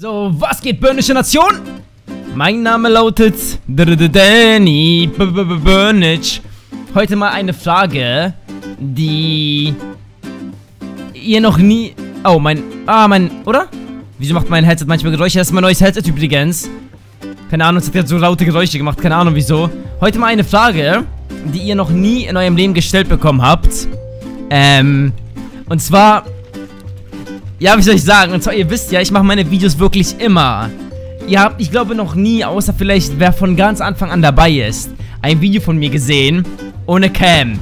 So, was geht, Börnische Nation? Mein Name lautet Danny Börnitsch. Heute mal eine Frage, die ihr noch nie... Oh, mein... Ah, mein... Oder? Wieso macht mein Headset manchmal Geräusche? Das ist mein neues Headset übrigens. Keine Ahnung, es hat jetzt so laute Geräusche gemacht. Keine Ahnung, wieso. Heute mal eine Frage, die ihr noch nie in eurem Leben gestellt bekommen habt. Ähm... Und zwar ja, wie soll ich sagen? Und zwar, ihr wisst ja, ich mache meine Videos wirklich immer. Ihr habt, ich glaube, noch nie, außer vielleicht, wer von ganz Anfang an dabei ist, ein Video von mir gesehen, ohne Cam.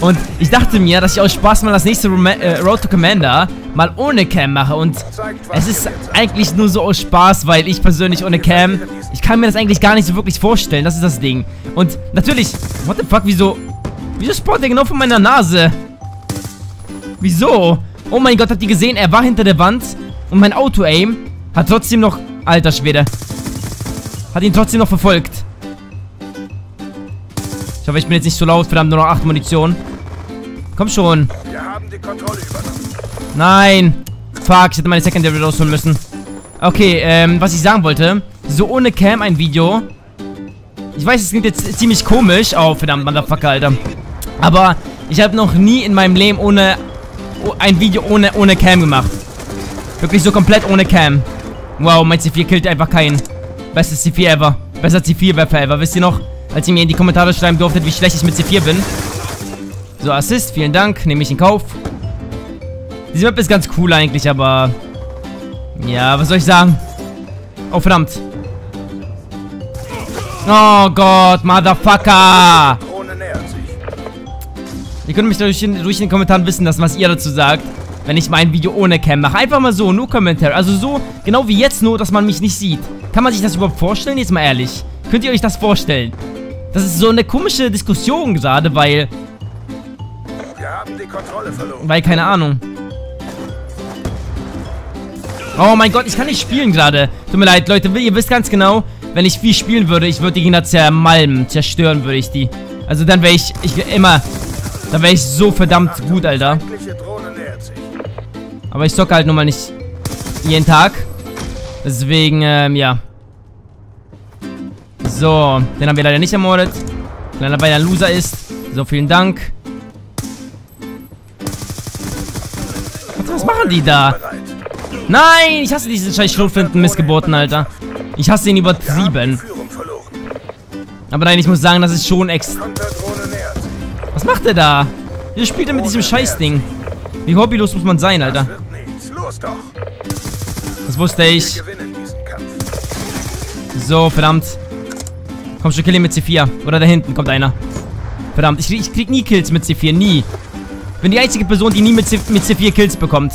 Und ich dachte mir, dass ich aus Spaß mal das nächste Roma äh, Road to Commander mal ohne Cam mache. Und es ist eigentlich nur so aus Spaß, weil ich persönlich ohne Cam, ich kann mir das eigentlich gar nicht so wirklich vorstellen. Das ist das Ding. Und natürlich, what the fuck, wieso, wieso spawnt der genau vor meiner Nase? Wieso? Oh mein Gott, habt ihr gesehen? Er war hinter der Wand und mein Auto-Aim hat trotzdem noch... Alter Schwede. Hat ihn trotzdem noch verfolgt. Ich hoffe, ich bin jetzt nicht so laut. Verdammt, nur noch 8 Munition. Komm schon. Wir haben die Kontrolle übernommen. Nein. Fuck, ich hätte meine Secondary rausholen müssen. Okay, ähm, was ich sagen wollte. So ohne Cam ein Video. Ich weiß, es klingt jetzt ziemlich komisch. Oh, verdammt, Motherfucker, Alter. Aber ich habe noch nie in meinem Leben ohne ein Video ohne, ohne Cam gemacht. Wirklich so komplett ohne Cam. Wow, mein C4 killt einfach keinen. Bestes C4 ever. Besser C4-Werfer ever. Wisst ihr noch, als ihr mir in die Kommentare schreiben durftet, wie schlecht ich mit C4 bin? So, Assist, vielen Dank. Nehme ich in Kauf. Diese Map ist ganz cool eigentlich, aber... Ja, was soll ich sagen? Oh, verdammt. Oh Gott, Motherfucker! Ihr könnt mich durch in, durch den Kommentaren wissen lassen, was ihr dazu sagt, wenn ich mein Video ohne Cam mache. Einfach mal so, nur Kommentar. Also so, genau wie jetzt, nur, dass man mich nicht sieht. Kann man sich das überhaupt vorstellen? Jetzt mal ehrlich. Könnt ihr euch das vorstellen? Das ist so eine komische Diskussion gerade, weil... Wir haben die Kontrolle verloren. Weil, keine Ahnung. Oh mein Gott, ich kann nicht spielen gerade. Tut mir leid, Leute. Ihr wisst ganz genau, wenn ich viel spielen würde, ich würde die Gegner zermalmen. Zerstören würde ich die. Also dann wäre ich, ich immer da wäre ich so verdammt gut, Alter. Aber ich zocke halt nun mal nicht jeden Tag. Deswegen, ähm, ja. So, den haben wir leider nicht ermordet. Weil er der Loser ist. So, vielen Dank. Was machen die da? Nein, ich hasse diesen scheiß Schrotflinten-Missgeburten, Alter. Ich hasse ihn übertrieben. Aber nein, ich muss sagen, das ist schon extra was macht er da? Wie spielt er mit diesem Scheißding? Wie hobbylos muss man sein, Alter? Das wusste ich. So, verdammt. Komm schon, kill ihn mit C4. Oder da hinten kommt einer. Verdammt, ich, ich krieg nie Kills mit C4, nie. Bin die einzige Person, die nie mit, C, mit C4 Kills bekommt.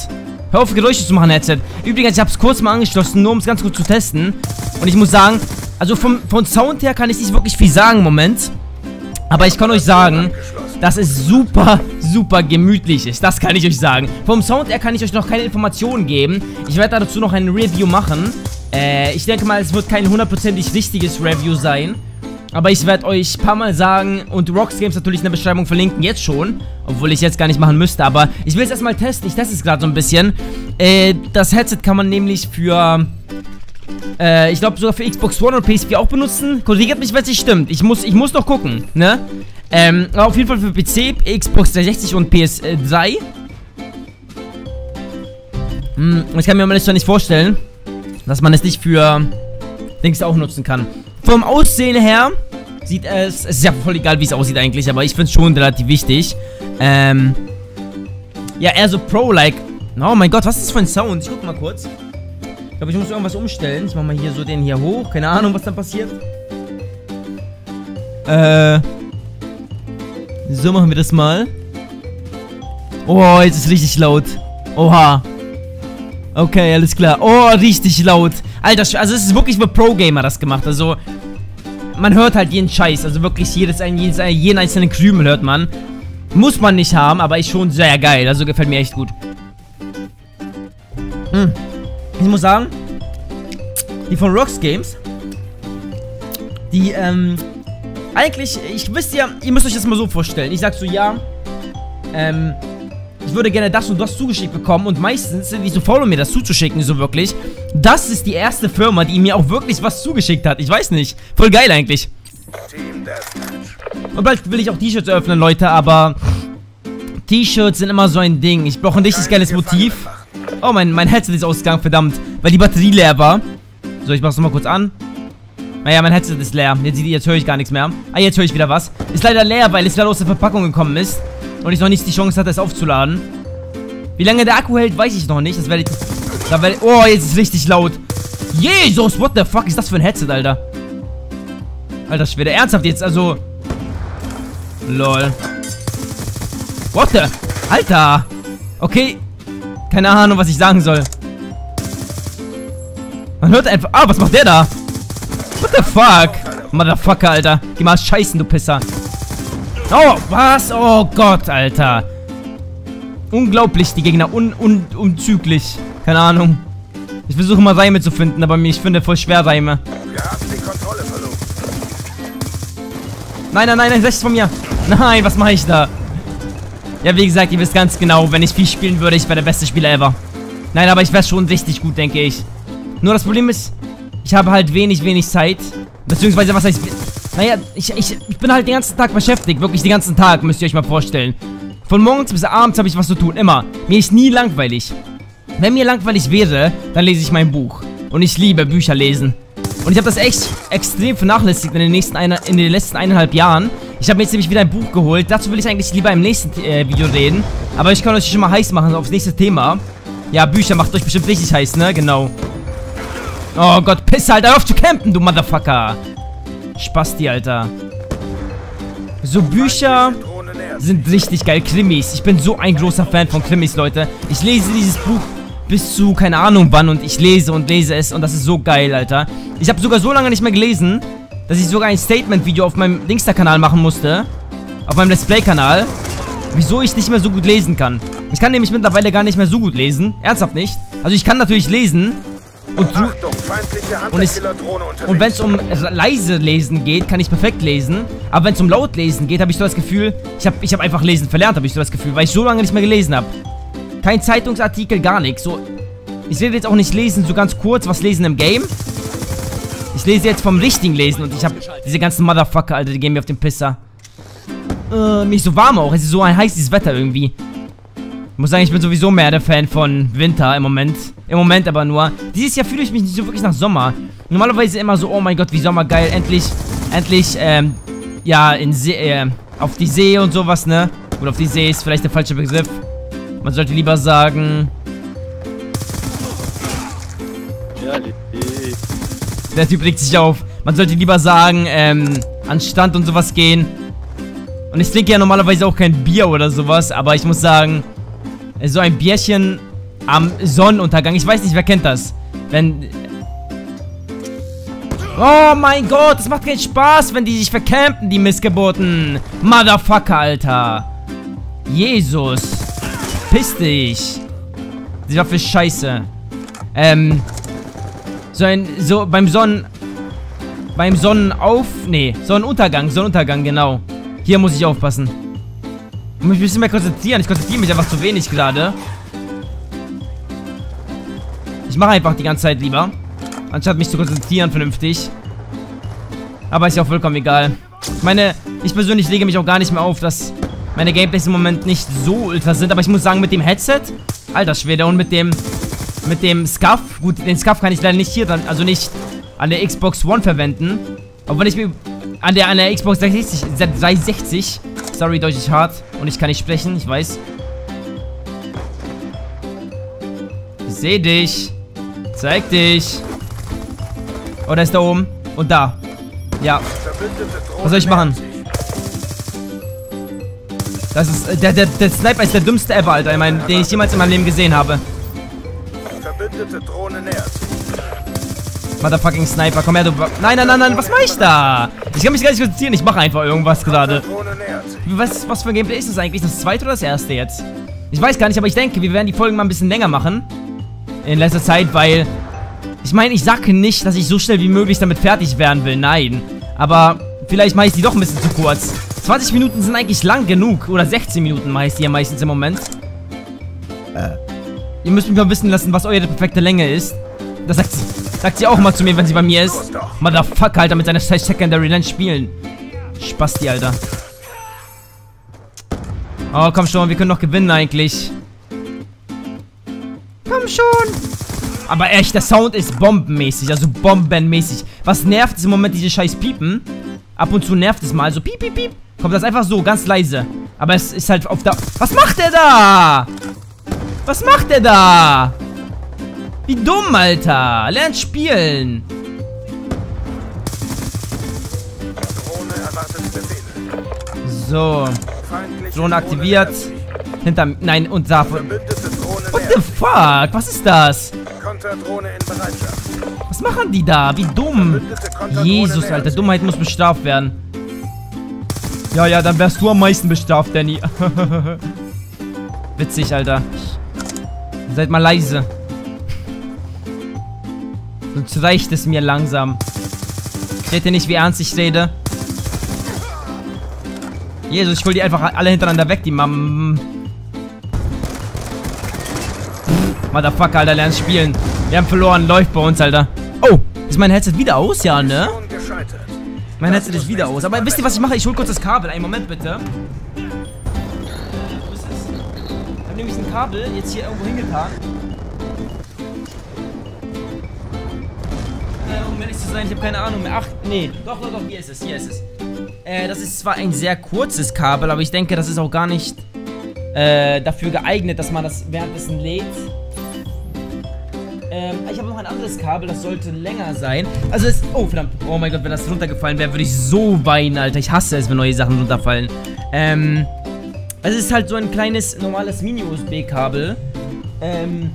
Hör auf, Geräusche zu machen, Headset. Übrigens, ich hab's kurz mal angeschlossen, nur um es ganz gut zu testen. Und ich muss sagen, also vom, vom Sound her kann ich nicht wirklich viel sagen im Moment. Aber ich kann euch sagen, dass es super, super gemütlich ist. Das kann ich euch sagen. Vom Sound her kann ich euch noch keine Informationen geben. Ich werde dazu noch ein Review machen. Äh, ich denke mal, es wird kein hundertprozentig richtiges Review sein. Aber ich werde euch ein paar Mal sagen und Rocks Games natürlich in der Beschreibung verlinken, jetzt schon. Obwohl ich jetzt gar nicht machen müsste, aber ich will es erstmal testen. Ich teste es gerade so ein bisschen. Äh, das Headset kann man nämlich für... Äh, ich glaube sogar für Xbox One und PS4 auch benutzen. Korrigiert mich, wenn es nicht stimmt. Ich muss, ich muss noch gucken, ne? Ähm, auf jeden Fall für PC, Xbox 360 und PS3. Hm, ich kann mir mal nicht vorstellen, dass man es nicht für Dings auch nutzen kann. Vom Aussehen her sieht es, es ist ja voll egal, wie es aussieht eigentlich, aber ich finde es schon relativ wichtig. Ähm, ja, eher so Pro-like. Oh mein Gott, was ist das für ein Sound? Ich guck mal kurz. Ich glaube, ich muss irgendwas umstellen. Ich mach mal hier so den hier hoch. Keine Ahnung, was dann passiert. Äh, so machen wir das mal. Oh, jetzt ist richtig laut. Oha. Okay, alles klar. Oh, richtig laut. Alter, also es ist wirklich für Pro-Gamer das gemacht. Also, man hört halt jeden Scheiß. Also wirklich jedes, jedes, jeden einzelnen Krümel hört man. Muss man nicht haben, aber ist schon sehr geil. Also gefällt mir echt gut. Hm. Ich muss sagen, die von Rocks Games, die, ähm, eigentlich, ich wisst ja, ihr müsst euch das mal so vorstellen. Ich sag so, ja, ähm, ich würde gerne das und das zugeschickt bekommen und meistens sind die so faul, um mir das zuzuschicken, so wirklich, das ist die erste Firma, die mir auch wirklich was zugeschickt hat. Ich weiß nicht. Voll geil eigentlich. Und bald will ich auch T-Shirts öffnen, Leute, aber T-Shirts sind immer so ein Ding. Ich brauche ein richtig geiles Motiv. Oh, mein, mein Headset ist ausgegangen, verdammt. Weil die Batterie leer war. So, ich mach's nochmal kurz an. Naja, mein Headset ist leer. Jetzt, jetzt höre ich gar nichts mehr. Ah, jetzt höre ich wieder was. Ist leider leer, weil es gerade aus der Verpackung gekommen ist. Und ich noch nicht die Chance hatte, es aufzuladen. Wie lange der Akku hält, weiß ich noch nicht. Das werde ich... Da werde ich... Oh, jetzt ist es richtig laut. Jesus, what the fuck ist das für ein Headset, Alter? Alter Schwede, ernsthaft jetzt, also... Lol. What the... Alter! Okay. Keine Ahnung, was ich sagen soll. Man hört einfach... Ah, was macht der da? What the fuck? Motherfucker, Alter. Geh mal scheißen, du Pisser. Oh, was? Oh Gott, Alter. Unglaublich, die Gegner. Un, un, unzüglich. Keine Ahnung. Ich versuche mal Reime zu finden, aber ich finde voll schwer Reime. Nein, nein, nein, nein, rechts von mir. Nein, was mache ich da? Ja, wie gesagt, ihr wisst ganz genau, wenn ich viel spielen würde, ich wäre der beste Spieler ever. Nein, aber ich wäre schon richtig gut, denke ich. Nur das Problem ist, ich habe halt wenig, wenig Zeit. Beziehungsweise, was heißt... Naja, ich, ich, ich bin halt den ganzen Tag beschäftigt. Wirklich den ganzen Tag, müsst ihr euch mal vorstellen. Von morgens bis abends habe ich was zu tun, immer. Mir ist nie langweilig. Wenn mir langweilig wäre, dann lese ich mein Buch. Und ich liebe Bücher lesen. Und ich habe das echt extrem vernachlässigt in den, nächsten eine, in den letzten eineinhalb Jahren. Ich habe mir jetzt nämlich wieder ein Buch geholt. Dazu will ich eigentlich lieber im nächsten äh, Video reden. Aber ich kann euch schon mal heiß machen aufs nächste Thema. Ja, Bücher macht euch bestimmt richtig heiß, ne? Genau. Oh Gott, piss halt auf zu campen, du Motherfucker. Spasti, Alter. So Bücher sind richtig geil. Krimis. Ich bin so ein großer Fan von Krimis, Leute. Ich lese dieses Buch bis zu keine Ahnung wann und ich lese und lese es und das ist so geil, Alter. Ich habe sogar so lange nicht mehr gelesen, dass ich sogar ein Statement-Video auf meinem Dingster-Kanal machen musste. Auf meinem Let's Play-Kanal. Wieso ich nicht mehr so gut lesen kann. Ich kann nämlich mittlerweile gar nicht mehr so gut lesen. Ernsthaft nicht. Also ich kann natürlich lesen. Und, Achtung, und, und wenn es um leise lesen geht, kann ich perfekt lesen. Aber wenn es um laut lesen geht, habe ich so das Gefühl, ich habe ich hab einfach lesen verlernt, habe ich so das Gefühl, weil ich so lange nicht mehr gelesen habe. Kein Zeitungsartikel, gar nichts. So, ich will jetzt auch nicht lesen, so ganz kurz, was lesen im Game. Ich lese jetzt vom richtigen Lesen und ich habe diese ganzen Motherfucker, Alter, die gehen mir auf den Pisser. Äh, ist so warm auch. Es ist so ein heißes Wetter irgendwie. Ich muss sagen, ich bin sowieso mehr der Fan von Winter im Moment. Im Moment aber nur. Dieses Jahr fühle ich mich nicht so wirklich nach Sommer. Normalerweise immer so, oh mein Gott, wie Sommer geil. Endlich, endlich, ähm, ja, in See, äh, auf die See und sowas, ne? Oder auf die See ist vielleicht der falsche Begriff. Man sollte lieber sagen... Der Typ regt sich auf. Man sollte lieber sagen, ähm, an Stand und sowas gehen. Und ich trinke ja normalerweise auch kein Bier oder sowas, aber ich muss sagen, so ein Bierchen am Sonnenuntergang. Ich weiß nicht, wer kennt das? Wenn... Oh mein Gott, das macht keinen Spaß, wenn die sich vercampen, die Missgeburten. Motherfucker, Alter. Jesus. Verpiss dich. Die Waffe ist scheiße. Ähm. So ein. So beim Sonnen. Beim Sonnenauf. Nee, Sonnenuntergang. Sonnenuntergang, genau. Hier muss ich aufpassen. Ich muss mich ein bisschen mehr konzentrieren. Ich konzentriere mich einfach zu wenig gerade. Ich mache einfach die ganze Zeit lieber. Anstatt mich zu konzentrieren vernünftig. Aber ist ja auch vollkommen egal. Ich meine, ich persönlich lege mich auch gar nicht mehr auf, dass meine Gameplays im Moment nicht so ultra sind. Aber ich muss sagen, mit dem Headset, alter Schwede, und mit dem, mit dem Scuff, gut, den Scuff kann ich leider nicht hier, also nicht an der Xbox One verwenden. Wenn ich mir an der, an der Xbox 360, 360, sorry, Deutsch ist hart und ich kann nicht sprechen, ich weiß. Seh dich. Zeig dich. Oh, der ist da oben. Und da. Ja. Was soll ich machen? Das ist, äh, der, der, der Sniper ist der dümmste ever, Alter, ich mein, den ich jemals in meinem Leben gesehen habe. Verbündete Drohne nähert. Motherfucking Sniper, komm her, du... Nein, nein, nein, nein, was mach ich da? Ich kann mich gar nicht konzentrieren, ich mache einfach irgendwas gerade. Was, was für ein Gameplay ist das eigentlich? Das zweite oder das erste jetzt? Ich weiß gar nicht, aber ich denke, wir werden die Folgen mal ein bisschen länger machen. In letzter Zeit, weil... Ich meine, ich sage nicht, dass ich so schnell wie möglich damit fertig werden will, nein. Aber vielleicht mache ich die doch ein bisschen zu kurz. 20 Minuten sind eigentlich lang genug. Oder 16 Minuten meist ihr meistens im Moment. Äh. Ihr müsst mich mal wissen lassen, was eure perfekte Länge ist. Das sagt sie, sagt sie auch mal zu mir, wenn sie bei mir ist. Motherfucker, Alter, mit seiner scheiß Secondary Lens spielen. Spasti, Alter. Oh, komm schon, wir können noch gewinnen eigentlich. Komm schon. Aber echt, der Sound ist bombenmäßig, also bombenmäßig. Was nervt ist im Moment diese scheiß Piepen? Ab und zu nervt es mal, so piep, piep, piep. Kommt das einfach so, ganz leise. Aber es ist halt auf der... Was macht der da? Was macht der da? Wie dumm, Alter. Lernt spielen. So. Drohne aktiviert. Hinter... Nein, und da... What the fuck? Was ist das? Was machen die da? Wie dumm. Jesus, Alter. Dummheit muss bestraft werden. Ja, ja, dann wärst du am meisten bestraft, Danny. Witzig, Alter. Seid mal leise. Sonst reicht es mir langsam. Seht ihr nicht, wie ernst ich rede? Jesus, ich hol die einfach alle hintereinander weg, die Mam... Motherfucker, Alter, lernst spielen. Wir haben verloren, läuft bei uns, Alter. Oh, ist mein Headset wieder aus? Ja, ne? Mein Headset ist wieder aus. Aber wisst ihr, was ich mache? Ich hol kurz das Kabel. Einen Moment, bitte. Wo ist es? Ich habe nämlich ein Kabel jetzt hier irgendwo hingetan. Äh, um ehrlich zu sein, ich habe keine Ahnung mehr. Ach, nee. Doch, doch, doch, hier ist es, hier ist es. Äh, das ist zwar ein sehr kurzes Kabel, aber ich denke, das ist auch gar nicht äh, dafür geeignet, dass man das währenddessen lädt. Ähm, ich habe noch ein anderes Kabel, das sollte länger sein. Also es... Oh, verdammt. Oh mein Gott, wenn das runtergefallen wäre, würde ich so weinen, Alter. Ich hasse es, wenn neue Sachen runterfallen. Ähm... Es ist halt so ein kleines, normales Mini-USB-Kabel. Ähm...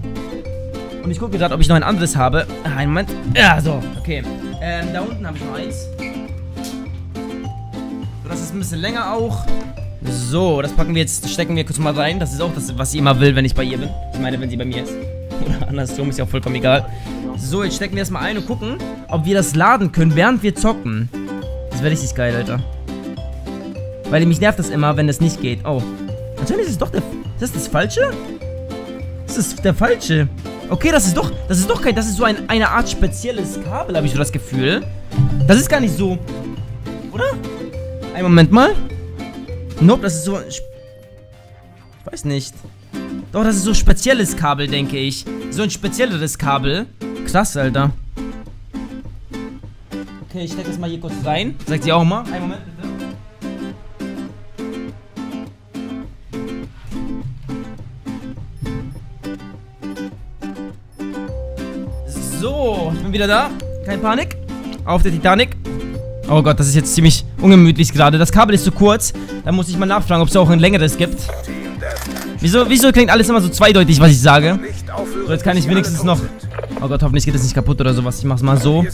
Und ich gucke gerade, ob ich noch ein anderes habe. Ah, einen Moment. Ja, so. Okay. Ähm, da unten habe ich noch eins. So, das ist ein bisschen länger auch. So, das packen wir jetzt, stecken wir kurz mal rein. Das ist auch das, was sie immer will, wenn ich bei ihr bin. Ich meine, wenn sie bei mir ist. Oder andersrum, ist ja auch vollkommen egal. So, jetzt stecken wir das mal ein und gucken, ob wir das laden können, während wir zocken. Das wäre richtig geil, Alter. Weil mich nervt das immer, wenn das nicht geht. Oh. Anscheinend ist es doch der... Ist das das Falsche? Das ist der Falsche. Okay, das ist doch... Das ist doch kein... Das ist so ein, eine Art spezielles Kabel, habe ich so das Gefühl. Das ist gar nicht so... Oder? Einen Moment mal. Nope, das ist so... Ich weiß nicht. Doch, das ist so spezielles Kabel, denke ich. So ein spezielleres Kabel. Krass, Alter. Okay, ich stecke das mal hier kurz rein. Sagt sie auch mal. Einen Moment, bin wieder da. Keine Panik. Auf der Titanic. Oh Gott, das ist jetzt ziemlich ungemütlich gerade. Das Kabel ist zu kurz. Da muss ich mal nachfragen, ob es auch ein längeres gibt. Wieso, wieso klingt alles immer so zweideutig, was ich sage? So, jetzt kann ich wenigstens noch... Oh Gott, hoffentlich geht das nicht kaputt oder sowas. Ich mach's mal so.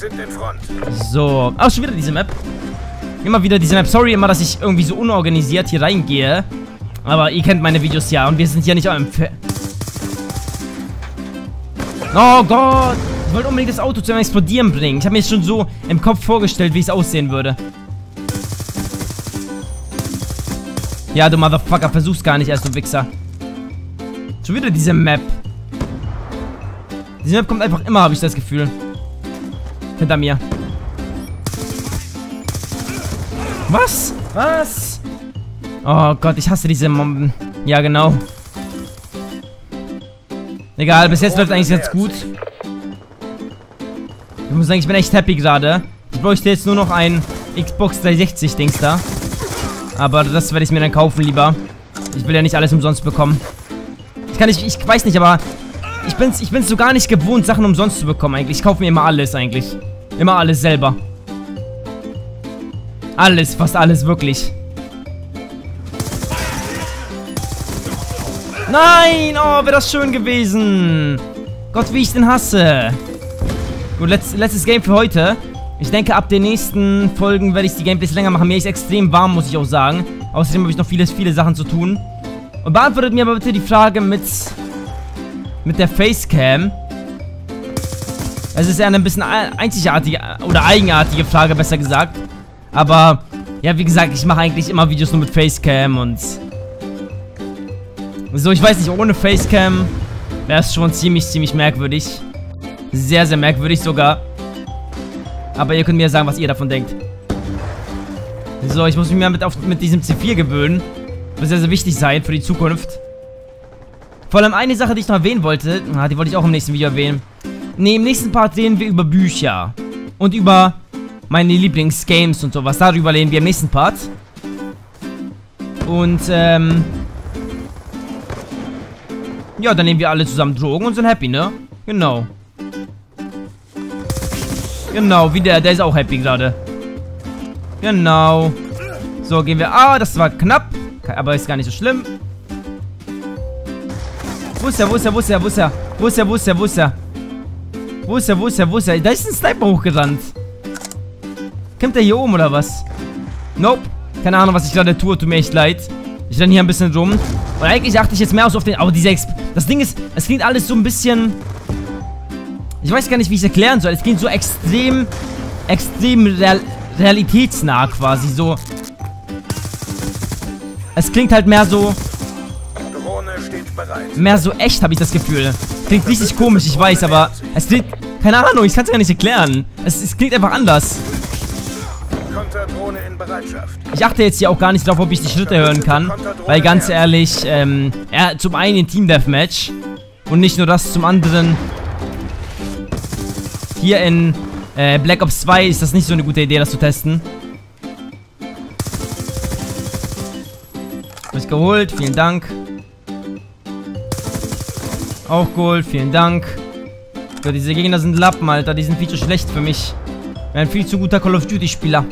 So. Ach, schon wieder diese Map. Immer wieder diese Map. Sorry immer, dass ich irgendwie so unorganisiert hier reingehe. Aber ihr kennt meine Videos ja. Und wir sind ja nicht am... Fe oh Gott. Ich wollte unbedingt das Auto zum Explodieren bringen. Ich habe mir jetzt schon so im Kopf vorgestellt, wie es aussehen würde. Ja, du Motherfucker, versuch's gar nicht erst, du Wichser. Schon wieder diese Map. Diese Map kommt einfach immer, habe ich das Gefühl. Hinter mir. Was? Was? Oh Gott, ich hasse diese Mom Ja, genau. Egal, bis jetzt läuft eigentlich ganz gut. Ich muss sagen, ich bin echt happy gerade. Ich bräuchte jetzt nur noch ein Xbox 360 Dings da. Aber das werde ich mir dann kaufen lieber. Ich will ja nicht alles umsonst bekommen. Ich kann nicht, ich weiß nicht, aber ich bin's, ich bin's so gar nicht gewohnt, Sachen umsonst zu bekommen eigentlich. Ich kaufe mir immer alles eigentlich. Immer alles selber. Alles, fast alles, wirklich. Nein! Oh, wäre das schön gewesen. Gott, wie ich den hasse. Gut, letzt, letztes Game für heute. Ich denke, ab den nächsten Folgen werde ich die Gameplays länger machen. Mir ist extrem warm, muss ich auch sagen. Außerdem habe ich noch viele, viele Sachen zu tun. Und beantwortet mir aber bitte die Frage mit... Mit der Facecam. Es ist ja eine bisschen einzigartige oder eigenartige Frage, besser gesagt. Aber, ja, wie gesagt, ich mache eigentlich immer Videos nur mit Facecam und... So, ich weiß nicht, ohne Facecam wäre es schon ziemlich, ziemlich merkwürdig. Sehr, sehr merkwürdig sogar. Aber ihr könnt mir sagen, was ihr davon denkt. So, ich muss mich mal mit, auf, mit diesem C4 gewöhnen. Wird sehr, sehr wichtig sein für die Zukunft. Vor allem eine Sache, die ich noch erwähnen wollte. Ah, die wollte ich auch im nächsten Video erwähnen. Ne, im nächsten Part reden wir über Bücher. Und über meine Lieblingsgames und sowas. Darüber reden wir im nächsten Part. Und, ähm... Ja, dann nehmen wir alle zusammen Drogen und sind happy, ne? Genau. Genau, wie der. Der ist auch happy gerade. Genau. So, gehen wir... Ah, das war knapp. Aber ist gar nicht so schlimm. Wo ist er? Wo ist er? Wo ist er? Wo ist er? Wo ist er? Wo ist er? Wo ist er? Wo ist er? Wo ist er? Wo ist er? Da ist ein Sniper hochgerannt. Kommt der hier oben oder was? Nope. Keine Ahnung, was ich gerade tue. Tut mir echt leid. Ich renne hier ein bisschen rum. Und eigentlich achte ich jetzt mehr auf den... Aber diese... Exp das Ding ist, es klingt alles so ein bisschen... Ich weiß gar nicht, wie ich es erklären soll. Es klingt so extrem... Extrem real realitätsnah quasi. So... Es klingt halt mehr so... Mehr so echt, habe ich das Gefühl. Klingt richtig komisch, ich weiß, aber... Es klingt... Keine Ahnung, ich kann es gar nicht erklären. Es, es klingt einfach anders. Ich achte jetzt hier auch gar nicht drauf, ob ich die Schritte hören kann. Weil ganz ehrlich, ähm, ja, zum einen in Team Deathmatch. Und nicht nur das, zum anderen. Hier in äh, Black Ops 2 ist das nicht so eine gute Idee, das zu testen. Ist geholt, vielen Dank. Auch geholt, vielen Dank. So, diese Gegner sind Lappen, Alter. Die sind viel zu schlecht für mich. Ich ein viel zu guter Call of Duty Spieler.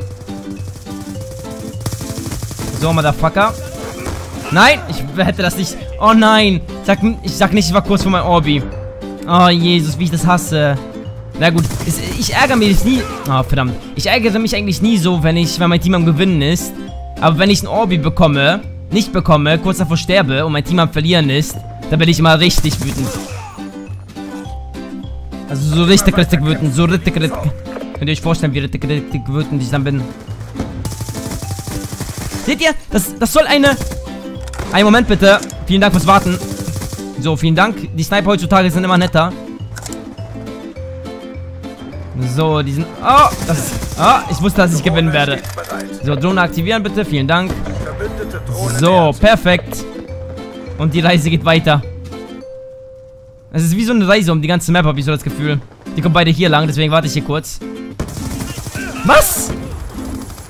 So, Motherfucker. Nein, ich hätte das nicht... Oh nein. Sag, ich sag nicht, ich war kurz vor meinem Orbi. Oh, Jesus, wie ich das hasse. Na gut, ich ärgere mich nie... Oh, verdammt. Ich ärgere mich eigentlich nie so, wenn ich, wenn mein Team am Gewinnen ist. Aber wenn ich ein Orbi bekomme, nicht bekomme, kurz davor sterbe und mein Team am Verlieren ist, dann bin ich immer richtig wütend. Also so richtig, richtig wütend. So richtig, richtig. Könnt ihr euch vorstellen, wie richtig, richtig wütend ich dann bin. Seht ihr? Das, das soll eine... Einen Moment bitte. Vielen Dank fürs Warten. So, vielen Dank. Die Sniper heutzutage sind immer netter. So, die sind... Oh, das... Oh, ich wusste, dass ich gewinnen werde. So, Drohne aktivieren bitte. Vielen Dank. So, perfekt. Und die Reise geht weiter. Es ist wie so eine Reise um die ganze Map, habe ich so das Gefühl. Die kommen beide hier lang, deswegen warte ich hier kurz. Was?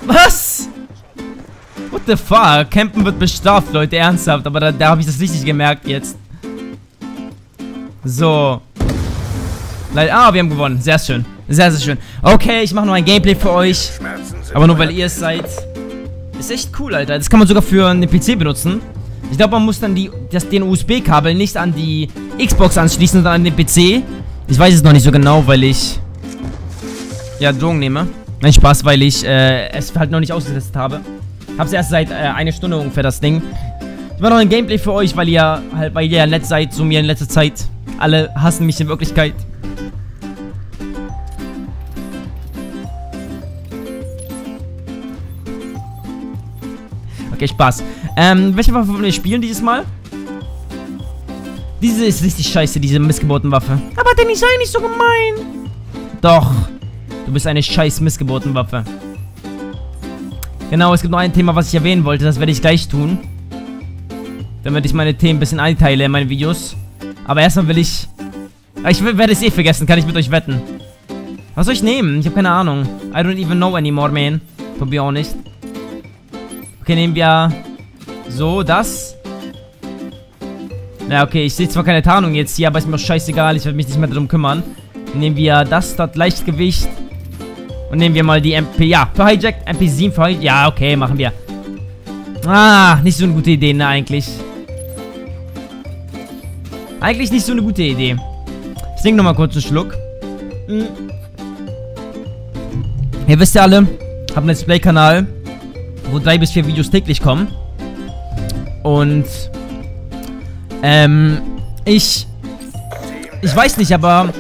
Was? What the fuck? Campen wird bestraft, Leute, ernsthaft. Aber da, da habe ich das richtig gemerkt jetzt. So. Ah, wir haben gewonnen. Sehr schön. Sehr, sehr schön. Okay, ich mache noch ein Gameplay für euch. Aber nur, weil ihr es seid. Ist echt cool, Alter. Das kann man sogar für einen PC benutzen. Ich glaube, man muss dann die, das, den USB-Kabel nicht an die Xbox anschließen, sondern an den PC. Ich weiß es noch nicht so genau, weil ich... Ja, Drogen nehme. Nein, Spaß, weil ich äh, es halt noch nicht ausgetestet habe. Hab's erst seit äh, einer Stunde ungefähr das Ding. Ich mache noch ein Gameplay für euch, weil ihr halt, weil ihr ja nett seid zu mir in letzter Zeit. Alle hassen mich in Wirklichkeit. Okay, Spaß. Ähm, welche Waffe wollen wir spielen dieses Mal? Diese ist richtig scheiße, diese missgebauten Waffe. Aber Danny, sei nicht so gemein. Doch. Du bist eine scheiß missgebauten Waffe. Genau, es gibt noch ein Thema, was ich erwähnen wollte. Das werde ich gleich tun. Damit ich meine Themen ein bisschen einteile in meinen Videos. Aber erstmal will ich... Ich werde es eh vergessen, kann ich mit euch wetten. Was soll ich nehmen? Ich habe keine Ahnung. I don't even know anymore, man. To be honest. Okay, nehmen wir... So, das. Na, okay, ich sehe zwar keine Tarnung jetzt hier, aber ist mir scheißegal. Ich werde mich nicht mehr darum kümmern. Nehmen wir das dort Leichtgewicht. Und nehmen wir mal die MP... Ja, für Hijack. MP7 für Hijack. Ja, okay, machen wir. Ah, nicht so eine gute Idee, ne, eigentlich. Eigentlich nicht so eine gute Idee. Ich trinke nochmal kurz einen Schluck. Hm. Ihr wisst ja alle, habe einen Let's Play-Kanal, wo drei bis vier Videos täglich kommen. Und, ähm, ich, ich weiß nicht, aber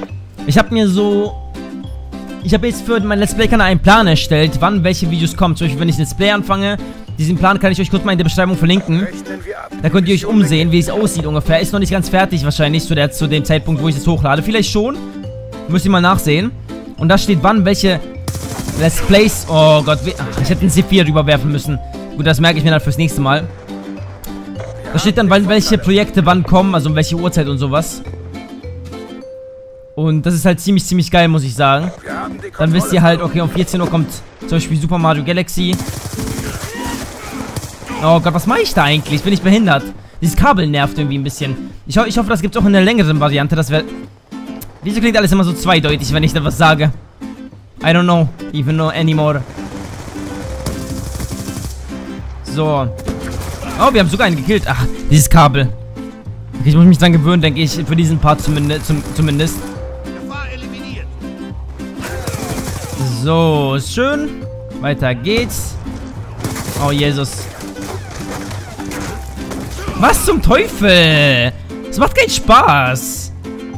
ich habe mir so ich habe jetzt für meinen Let's Play-Kanal einen Plan erstellt, wann welche Videos kommen. Zum Beispiel, wenn ich Let's Play anfange. Diesen Plan kann ich euch kurz mal in der Beschreibung verlinken. Da könnt ihr euch umsehen, wie es aussieht ungefähr. Ist noch nicht ganz fertig wahrscheinlich zu, der, zu dem Zeitpunkt, wo ich es hochlade. Vielleicht schon. Müsst ihr mal nachsehen. Und da steht wann welche Let's Plays... Oh Gott, ach, ich hätte den C4 rüberwerfen müssen. Gut, das merke ich mir dann fürs nächste Mal. Da steht dann, wann welche Projekte wann kommen, also um welche Uhrzeit und sowas. Und das ist halt ziemlich, ziemlich geil, muss ich sagen. Dann wisst ihr halt, okay, um 14 Uhr kommt zum Beispiel Super Mario Galaxy. Oh Gott, was mache ich da eigentlich? Bin ich behindert? Dieses Kabel nervt irgendwie ein bisschen. Ich, ho ich hoffe, das gibt es auch in der längeren Variante. Das wäre... Wieso klingt alles immer so zweideutig, wenn ich da was sage? I don't know. Even know anymore. So. Oh, wir haben sogar einen gekillt. Ach, dieses Kabel. Okay, ich muss mich dran gewöhnen, denke ich. Für diesen Part zumindest. Zum, zumindest. So, ist schön. Weiter geht's. Oh, Jesus. Was zum Teufel? Das macht keinen Spaß.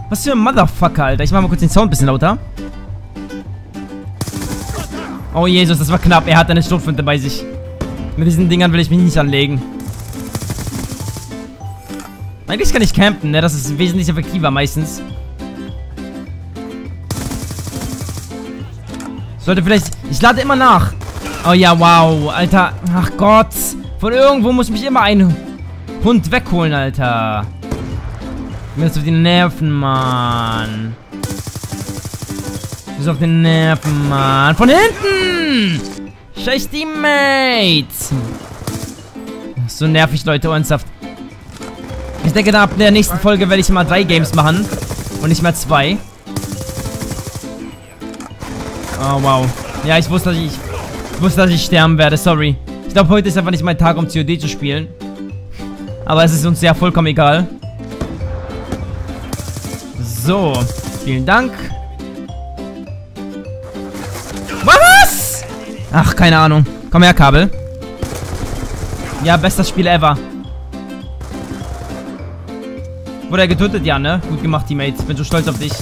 Was für ein Motherfucker, Alter. Ich mach mal kurz den Sound ein bisschen lauter. Oh, Jesus, das war knapp. Er hat eine Schrotflinte bei sich. Mit diesen Dingern will ich mich nicht anlegen. Eigentlich kann ich campen, ne? Das ist wesentlich effektiver meistens. Sollte vielleicht... Ich lade immer nach. Oh ja, wow. Alter. Ach Gott. Von irgendwo muss mich immer ein Hund wegholen, Alter. Mir ist auf die Nerven, Mann. Ist auf den Nerven, Mann. Von hinten! Scheiß Teammates! So nervig, Leute, ernsthaft. Ich denke, ab der nächsten Folge werde ich mal drei Games machen. Und nicht mehr zwei. Oh, wow. Ja, ich wusste, dass ich, ich wusste, dass ich sterben werde. Sorry. Ich glaube, heute ist einfach nicht mein Tag, um COD zu spielen. Aber es ist uns ja vollkommen egal. So. Vielen Dank. Ach, keine Ahnung. Komm her, Kabel. Ja, bestes Spiel ever. Wurde er getötet? Ja, ne? Gut gemacht, Teammates. Bin so stolz auf dich.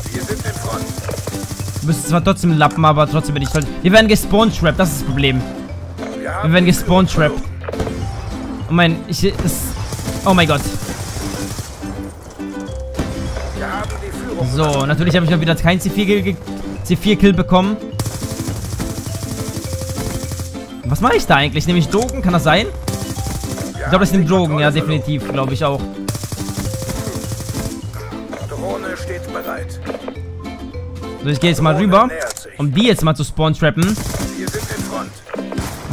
Du bist zwar trotzdem Lappen, aber trotzdem bin ich stolz. Wir werden gespawnt-trapped, das ist das Problem. Wir werden gespawnt-trapped. Oh mein, ich... Das, oh mein Gott. So, natürlich habe ich wieder kein C4-Kill C4 bekommen. Was mache ich da eigentlich? Nehme ich Drogen? Kann das sein? Ich glaube, das sind Drogen. Ja, definitiv. Glaube ich auch. Drohne steht bereit. So, ich gehe jetzt mal rüber, um die jetzt mal zu spawn-trappen.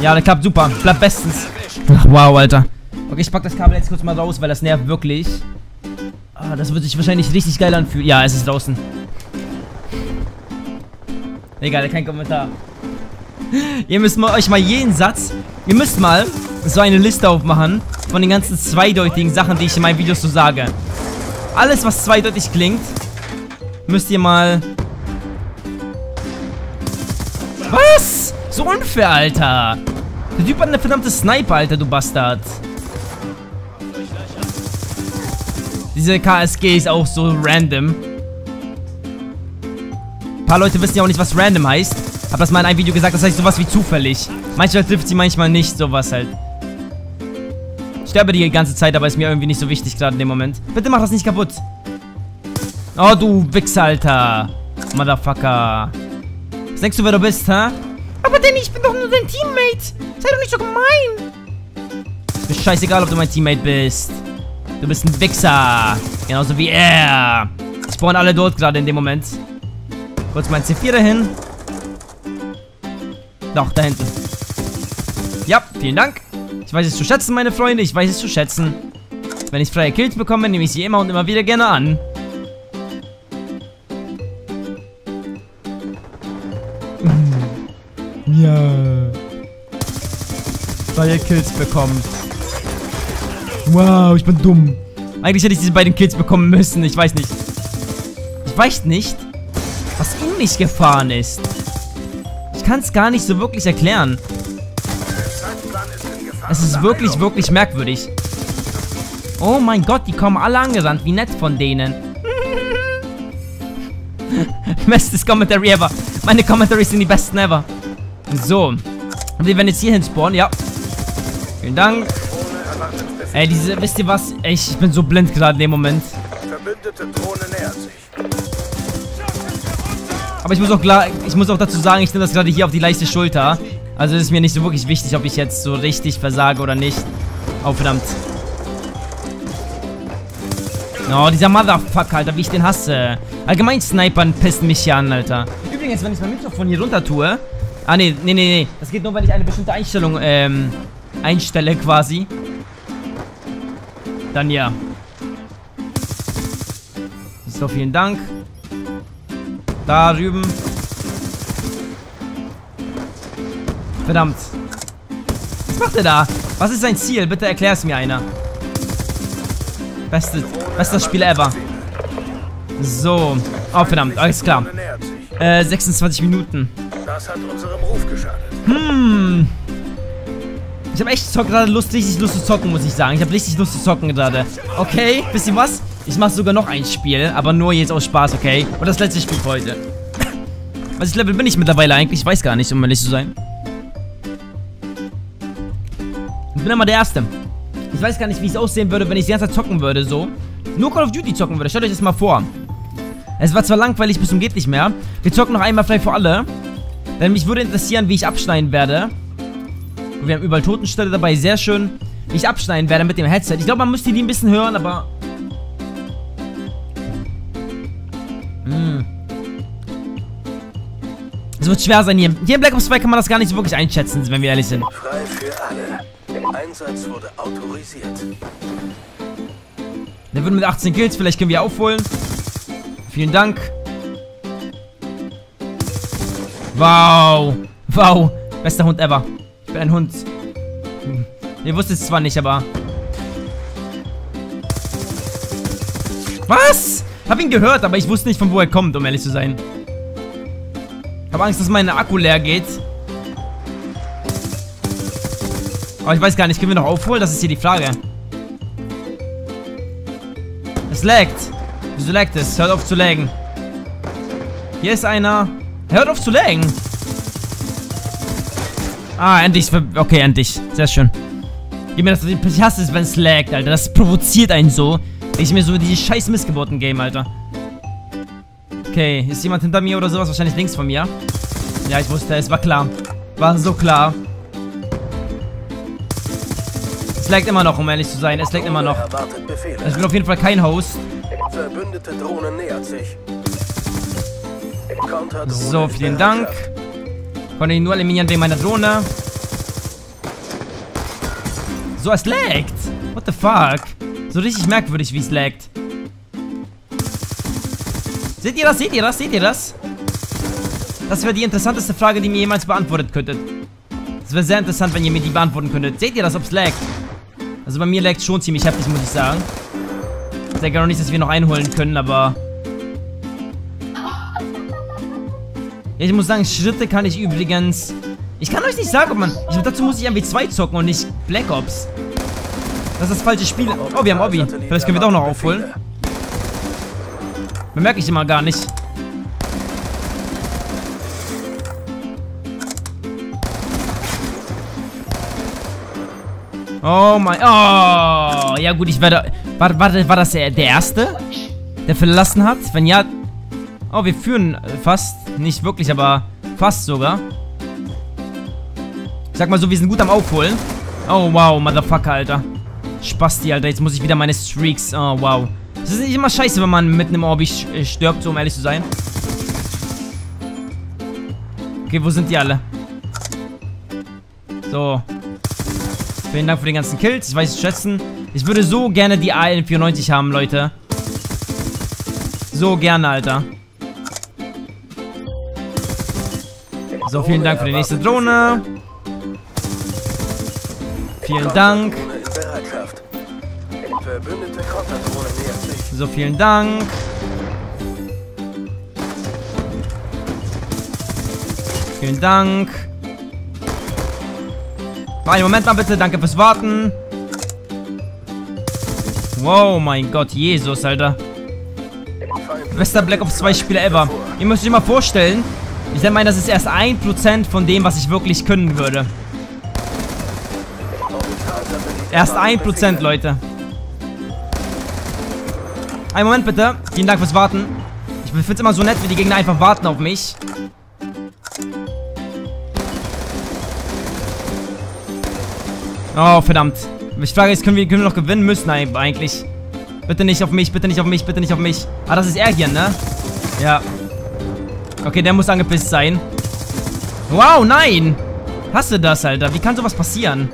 Ja, das klappt super. Klappt bestens. Ach, wow, Alter. Okay, ich pack das Kabel jetzt kurz mal raus, weil das nervt wirklich. Ah, das wird sich wahrscheinlich richtig geil anfühlen. Ja, es ist draußen. Egal, kein Kommentar. Ihr müsst mal euch mal jeden Satz... Ihr müsst mal so eine Liste aufmachen von den ganzen zweideutigen Sachen, die ich in meinen Videos so sage. Alles, was zweideutig klingt, müsst ihr mal was? So unfair, Alter. Der Typ hat eine verdammte Sniper, Alter, du Bastard. Diese KSG ist auch so random. Ein paar Leute wissen ja auch nicht, was random heißt. Hab das mal in einem Video gesagt, das heißt sowas wie zufällig. Manchmal trifft sie, manchmal nicht, sowas halt. Ich sterbe die ganze Zeit, aber ist mir irgendwie nicht so wichtig gerade in dem Moment. Bitte mach das nicht kaputt. Oh, du Wichser, Alter. Motherfucker. Was denkst du, wer du bist, hä? Aber Danny, ich bin doch nur dein Teammate. Sei doch nicht so gemein. Ist mir scheißegal, ob du mein Teammate bist. Du bist ein Wichser. Genauso wie er. Spawnen alle dort gerade in dem Moment. Kurz mein C4 dahin. Doch, da hinten. Ja, vielen Dank. Ich weiß es zu schätzen, meine Freunde. Ich weiß es zu schätzen. Wenn ich freie Kills bekomme, nehme ich sie immer und immer wieder gerne an. Ja. Freie Kills bekommen. Wow, ich bin dumm. Eigentlich hätte ich diese beiden Kills bekommen müssen. Ich weiß nicht. Ich weiß nicht, was in mich gefahren ist. Ich kann es gar nicht so wirklich erklären. Es ist wirklich, wirklich merkwürdig. Oh mein Gott, die kommen alle angerannt. Wie nett von denen. Bestes Commentary ever. Meine Commentaries sind die besten ever. So. Und wir werden jetzt hier hin spawnen, ja. Vielen Dank. Ey, diese, wisst ihr was? Ich bin so blind gerade in dem Moment. Verbündete Drohne nähert sich. Aber ich muss auch klar, ich muss auch dazu sagen, ich nehme das gerade hier auf die leichte Schulter. Also ist mir nicht so wirklich wichtig, ob ich jetzt so richtig versage oder nicht. Oh, verdammt. Oh, dieser Motherfucker, Alter, wie ich den hasse. Allgemein Snipern pissen mich hier an, Alter. Übrigens, wenn ich mein Mikrofon hier runter tue... Ah, nee, nee, nee, nee. Das geht nur, wenn ich eine bestimmte Einstellung, ähm, einstelle quasi. Dann ja. So, vielen Dank. Da drüben. Verdammt. Was macht er da? Was ist sein Ziel? Bitte erklär es mir einer. Beste, bestes Spiel ever. So. Oh, verdammt. Alles klar. Äh, 26 Minuten. Das hat unserem Ruf geschadet. Hm. Ich habe echt gerade Lust, richtig Lust zu zocken, muss ich sagen. Ich habe richtig Lust zu zocken gerade. Okay, wisst ihr was? Ich mache sogar noch ein Spiel, aber nur jetzt aus Spaß, okay? Und das letzte Spiel für heute. Was Level bin ich mittlerweile eigentlich? Ich weiß gar nicht, um ehrlich zu sein. Ich bin immer der Erste. Ich weiß gar nicht, wie es aussehen würde, wenn ich die ganze Zeit zocken würde, so. Nur Call of Duty zocken würde. Stellt euch das mal vor. Es war zwar langweilig bis zum geht nicht mehr. Wir zocken noch einmal vielleicht für alle. Denn mich würde interessieren, wie ich abschneiden werde. Wir haben überall Totenstelle dabei. Sehr schön. Wie ich abschneiden werde mit dem Headset. Ich glaube, man müsste die ein bisschen hören, aber... Es wird schwer sein hier. Hier in Black Ops 2 kann man das gar nicht so wirklich einschätzen, wenn wir ehrlich sind. Frei für alle. Einsatz wurde autorisiert. Der wird mit 18 Kills. Vielleicht können wir aufholen. Vielen Dank. Wow. Wow. Bester Hund ever. Ich bin ein Hund. Hm. Ihr wusstet es zwar nicht, aber... Was? Hab ihn gehört, aber ich wusste nicht, von wo er kommt, um ehrlich zu sein. Hab Angst, dass mein Akku leer geht. Aber ich weiß gar nicht, können wir noch aufholen? Das ist hier die Frage. Es laggt. Wieso laggt es? Hört auf zu laggen. Hier ist einer. Hört auf zu laggen. Ah, endlich. Okay, endlich. Sehr schön. Gib mir das. Ich hasse es, wenn es laggt, Alter. Das provoziert einen so. Ich mir so dieses scheiß Missgeburten-Game, Alter. Okay, ist jemand hinter mir oder sowas? Wahrscheinlich links von mir. Ja, ich wusste, es war klar. War so klar. Es laggt immer noch, um ehrlich zu sein. Es laggt immer noch. Ich bin auf jeden Fall kein Host. Verbündete Drohne nähert sich. So, vielen Dank. Konnte ihn nur eliminieren wegen meiner Drohne. So, es laggt. What the fuck? So richtig merkwürdig, wie es laggt. Seht ihr das? Seht ihr das? Seht ihr das? Das wäre die interessanteste Frage, die mir jemals beantwortet könntet. Das wäre sehr interessant, wenn ihr mir die beantworten könntet. Seht ihr das, ob es laggt? Also bei mir laggt schon ziemlich heftig, muss ich sagen. Ich denke noch nicht, dass wir noch einholen können, aber... Ja, ich muss sagen, Schritte kann ich übrigens... Ich kann euch nicht sagen, ob man... Ich, dazu muss ich MW2 zocken und nicht Black Ops. Das ist das falsche Spiel. Oh, wir haben Obby. Vielleicht können wir doch noch aufholen. Bemerke ich immer gar nicht. Oh mein... Oh, ja gut, ich werde... War, war, war das der, Erste, der verlassen hat? Wenn ja... Oh, wir führen fast. Nicht wirklich, aber fast sogar. Ich sag mal so, wir sind gut am Aufholen. Oh, wow, Motherfucker, Alter. Spasti, Alter. Jetzt muss ich wieder meine Streaks... Oh, wow. Das ist nicht immer scheiße, wenn man mit einem Orbi sch- stirbt, so um ehrlich zu sein. Okay, wo sind die alle? So. Vielen Dank für den ganzen Kills. Ich weiß es schätzen. Ich würde so gerne die AL94 haben, Leute. So gerne, Alter. So, vielen Dank für die nächste Drohne. Vielen Dank. Verbündete sich. So, vielen Dank. Vielen Dank. Einen Moment mal bitte, danke fürs Warten. Wow, mein Gott, Jesus, Alter. Bester Black Ops 2 Spieler ever. Ihr müsst euch mal vorstellen, ich meine, das ist erst 1% von dem, was ich wirklich können würde. Erst erwartet 1%, Befehle. Leute. Einen Moment bitte. Vielen Dank fürs Warten. Ich finde es immer so nett, wie die Gegner einfach warten auf mich. Oh, verdammt. Ich frage jetzt, können wir, können wir noch gewinnen müssen eigentlich. Bitte nicht auf mich, bitte nicht auf mich, bitte nicht auf mich. Ah, das ist er hier, ne? Ja. Okay, der muss angepisst sein. Wow, nein! Hasse das, Alter. Wie kann sowas passieren?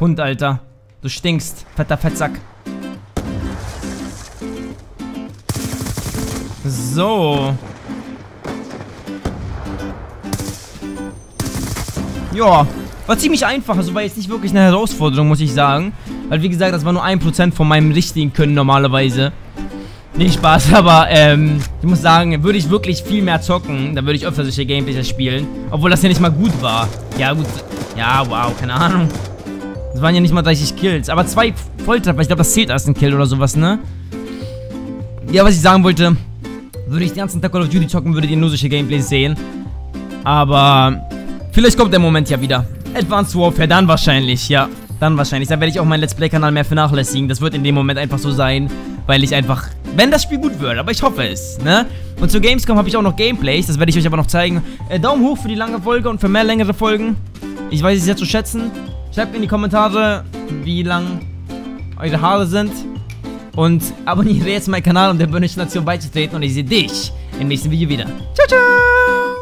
Hund, Alter. Du stinkst, fetter Fettsack. So. Ja, war ziemlich einfach, also war jetzt nicht wirklich eine Herausforderung, muss ich sagen. Weil, wie gesagt, das war nur 1% von meinem richtigen Können normalerweise. Nicht Spaß, aber, ähm, ich muss sagen, würde ich wirklich viel mehr zocken, dann würde ich öfter solche Gameplays spielen. Obwohl das ja nicht mal gut war. Ja, gut. Ja, wow, keine Ahnung. Das waren ja nicht mal 30 Kills. Aber zwei Volltreffer, ich glaube, das zählt als ein Kill oder sowas, ne? Ja, was ich sagen wollte, würde ich den ganzen Tag Call of Duty zocken, würdet ihr nur solche Gameplays sehen. Aber vielleicht kommt der Moment ja wieder. Advanced Warfare, dann wahrscheinlich, ja. Dann wahrscheinlich. Dann werde ich auch meinen Let's Play-Kanal mehr vernachlässigen. Das wird in dem Moment einfach so sein, weil ich einfach... Wenn das Spiel gut wird, aber ich hoffe es, ne? Und zu Gamescom habe ich auch noch Gameplays, das werde ich euch aber noch zeigen. Äh, Daumen hoch für die lange Folge und für mehr längere Folgen. Ich weiß es jetzt zu schätzen. Schreibt in die Kommentare, wie lang eure Haare sind. Und abonniere jetzt meinen Kanal, um der Bönnischen Nation beizutreten. Und ich sehe dich im nächsten Video wieder. Ciao, ciao!